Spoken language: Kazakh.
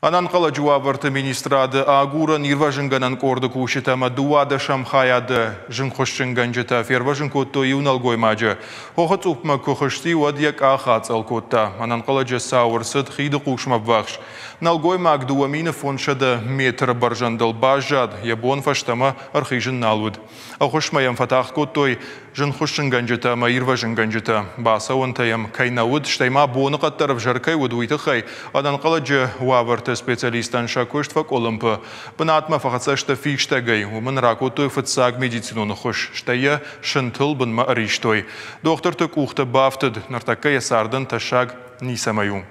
Анан қала жуабырты министрады агура нирва жынганан корды кушитама дуада шамхаяды жын хошчынган жыта ферва жын котто юнал гоймажы. Хохыц упма көхышти вадьяк ахац ал котта. Анан қала жы сауырсыд хиды кушма бақш. Нал гоймаг дуамина фоншады метр баржандал бажад, ябон фаштама архижын налуд. Ахушмаям фатах коттой жын хошчынган жыта ма ирва жынган жыта. Баса онтаям кайнауд штайма боны қаттарып жаркай удуйты хай. Анан қала жы уабырт Специалистан шакуштва колымпы. Бынатма фақатса шта фиштагай, умын ракутой фытсаг медициноны хуш. Штая шынтыл бынма ыриштой. Доктор тök ухты бафтыд, нартакка ясардын ташаг нисамаю.